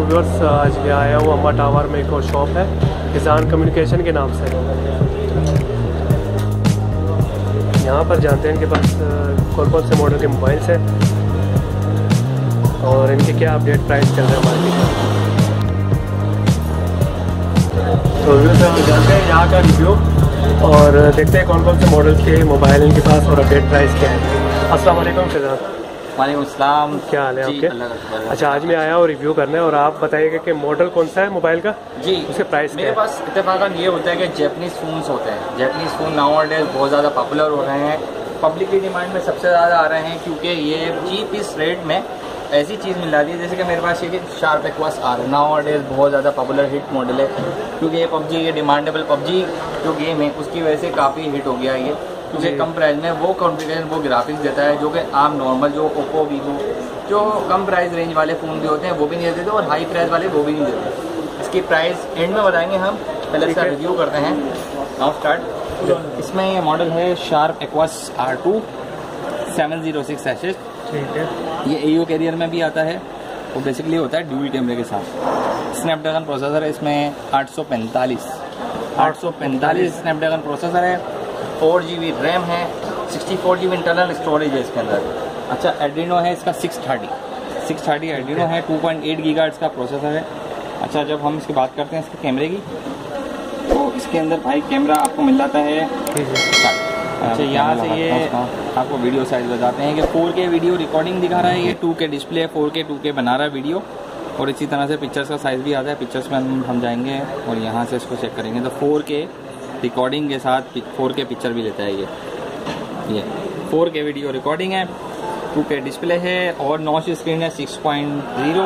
Viewers आज मैं आया हूँ अम्मा टावर में एक और शॉप है, किसान कम्युनिकेशन के नाम से। यहाँ पर जानते हैं इनके पास कौन कौन से मॉडल के मोबाइल्स हैं। और इनके क्या अपडेट प्राइस चल रहे हैं मार्केट में तो व्यूअर्स हम जानते हैं यहाँ का रिव्यू और देखते हैं कौन कौन से मॉडल के मोबाइल इनके पास और अपडेट प्राइस क्या है। अस्सलाम वालेकुम फिजान वालेकुम क्या हाल है आपके? अच्छा आज मैं आया हूँ रिव्यू करने और आप बताइएगा कि मॉडल कौन सा है मोबाइल का? जी उसके प्राइस मेरे पास इतफाक ये होता है कि जैपनीज फ़ोन्स होते हैं। जैपनीज फ़ोन नाउ डेज़ बहुत ज़्यादा पॉपुलर हो रहे हैं। पब्लिक की डिमांड में सबसे ज़्यादा आ रहे हैं क्योंकि ये चीप इस रेट में ऐसी चीज़ मिल जाती है जैसे कि मेरे पास ये कि शार्प एक्वास आ रहा है। नाउ डेज़ बहुत ज़्यादा पॉपुलर हिट मॉडल है क्योंकि ये पबजी ये डिमांडेबल पबजी जो गेम है उसकी वजह से काफ़ी हिट हो गया ये। क्योंकि कम प्राइस में वो कॉन्फिडेंस वो ग्राफिक्स देता है जो कि आम नॉर्मल जो ओप्पो वीवो जो कम प्राइस रेंज वाले फ़ोन भी होते हैं वो भी नहीं देते और हाई प्राइस वाले वो भी नहीं देते। इसकी प्राइस एंड में बताएँगे हम पहले इसका रिव्यू करते हैं। नाउ स्टार्ट इसमें ये मॉडल है Sharp Aquos R two seven zero six assess ठीक है। ये ए कैरियर में भी आता है। वो बेसिकली होता है ड्यूई कैमरे के साथ। स्नैपड्रैगन प्रोसेसर है इसमें आठ सौ पैंतालीस। आठ सौ पैंतालीस स्नैपड्रैगन प्रोसेसर है फोर जी बी रैम है sixty four G B internal storage है इसके अंदर। अच्छा एड्रीनो है इसका six thirty six thirty Adreno है टू पॉइंट एट गी का इसका है। अच्छा जब हम इसकी बात करते हैं इसके कैमरे की तो इसके अंदर भाई कैमरा आपको मिल जाता है। अच्छा यहाँ से ये आपको वीडियो साइज़ बताते हैं कि 4K वीडियो रिकॉर्डिंग दिखा रहा है ये 2K डिस्प्ले है 4K 2K बना रहा है वीडियो और इसी तरह से पिक्चर्स का साइज़ भी आता है पिक्चर्स में हम जाएँगे और यहाँ से इसको चेक करेंगे। तो 4K रिकॉर्डिंग के साथ फोर के पिक्चर भी लेता है ये। ये फोर के वीडियो रिकॉर्डिंग है टू के डिस्प्ले है और नॉच स्क्रीन है सिक्स पॉइंट ज़ीरो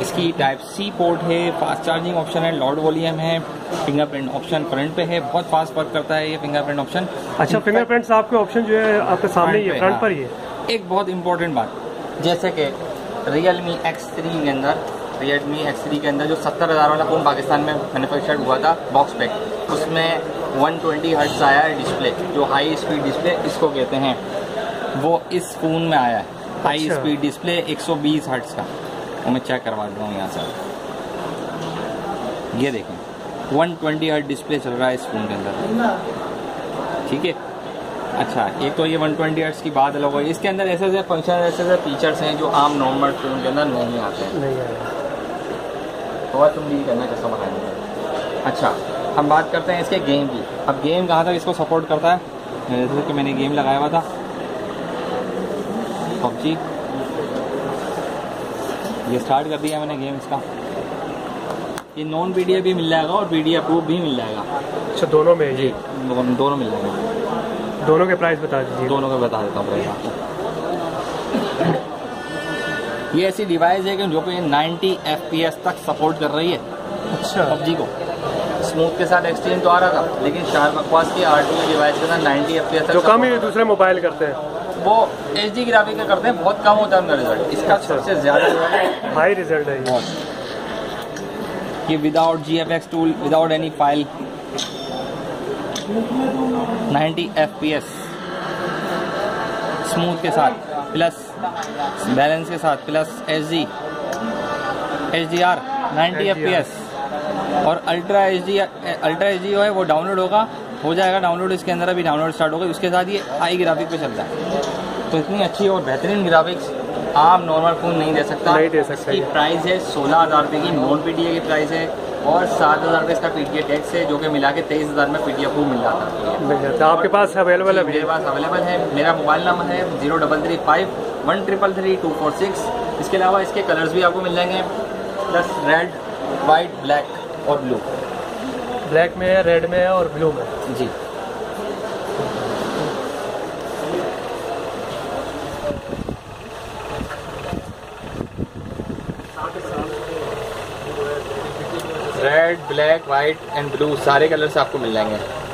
इसकी टाइप सी पोर्ट है फास्ट चार्जिंग ऑप्शन है लॉड वॉल्यूम है फिंगरप्रिंट ऑप्शन फ्रंट पे है बहुत फास्ट वर्क करता है ये फिंगरप्रिंट ऑप्शन अच्छा फिंगरप्रिंट आपके ऑप्शन जो है आपके सामने ये फ्रंट हाँ। पर ही है। एक बहुत इंपॉर्टेंट बात जैसे कि रियल मी एक्स थ्री के अंदर रियल मी एक्स थ्री के अंदर जो सत्तर हज़ार वाला फ़ोन पाकिस्तान में मैन्युफैक्चर्ड हुआ था बॉक्स पैक उसमें 120 ट्वेंटी हर्ट्स आया है डिस्प्ले जो हाई स्पीड डिस्प्ले इसको कहते हैं। वो इस फ़ोन में आया है हाई स्पीड डिस्प्ले 120 हर्ट्स का। वो मैं चेक करवा दूँ यहाँ से। ये देखें 120 हर्ट डिस्प्ले चल रहा है इस फ़ोन के अंदर। ठीक है? अच्छा एक तो ये 120 ट्वेंटी की बात अलग हो इसके अंदर ऐसे ऐसे फ़ंक्शन ऐसे ऐसे फीचर्स हैं जो आम नॉर्मल फ़ोन के अंदर नहीं आते हैं। नहीं आए तो तुम भी करना कैसा बनाएँगे अच्छा हम बात करते हैं इसके गेम की। अब गेम कहाँ तक इसको सपोर्ट करता है? जैसे कि मैंने गेम लगाया हुआ था। पबजी। ये स्टार्ट कर दिया मैंने गेम इसका ये नॉन पी भी मिल जाएगा और पी अप्रूव भी मिल जाएगा। अच्छा दोनों में जी दोनों मिल जाएगा। दोनों के प्राइस बता दीजिए। दोनों के बता देता हूँ प्राइस आपको। ये ऐसी डिवाइस है कि जो कि 90 एफपीएस तक सपोर्ट कर रही है। अच्छा। पबजी को। स्मूथ के साथ एक्सचेंज तो आ रहा था लेकिन शार्प बकवास की आर टी डिवाइस के साथ नाइनटी एफ़ तक जो कम ही दूसरे मोबाइल करते हैं। वो एच डी ग्राफिक का करते हैं बहुत कम होता है उनका रिज़ल्ट इसका अच्छा। सबसे ज़्यादा जो है हाई रिज़ल्ट है ये without G F X tool without any file 90 F P S smooth के साथ प्लस बैलेंस के साथ plus H G H D R ninety F P S और ultra H D ultra H D जो है वो डाउनलोड होगा। हो जाएगा डाउनलोड इसके अंदर अभी डाउनलोड स्टार्ट होगा उसके साथ ये हाई ग्राफिक पे चलता है। तो इतनी अच्छी और बेहतरीन ग्राफिक्स आप नॉर्मल फ़ोन नहीं दे सकता। नहीं दे सकता इसकी प्राइस है सोलह हज़ार रुपये की नॉन पी की प्राइस है और सात हज़ार रुपये इसका पी टी टैक्स है जो कि मिला के तेईस हज़ार में पी टी मिल जाता है। तो आपके पास अवेलेबल है मेरे पास अवेलेबल है मेरा मोबाइल नंबर है zero double three five one triple three two four six इसके अलावा इसके कलर्स भी आपको मिल जाएँगे प्लस रेड वाइट ब्लैक और ब्लू ब्लैक में है, रेड में है और ब्लू में जी। Red black white and blue सारे कलर्स आपको मिल जाएँगे।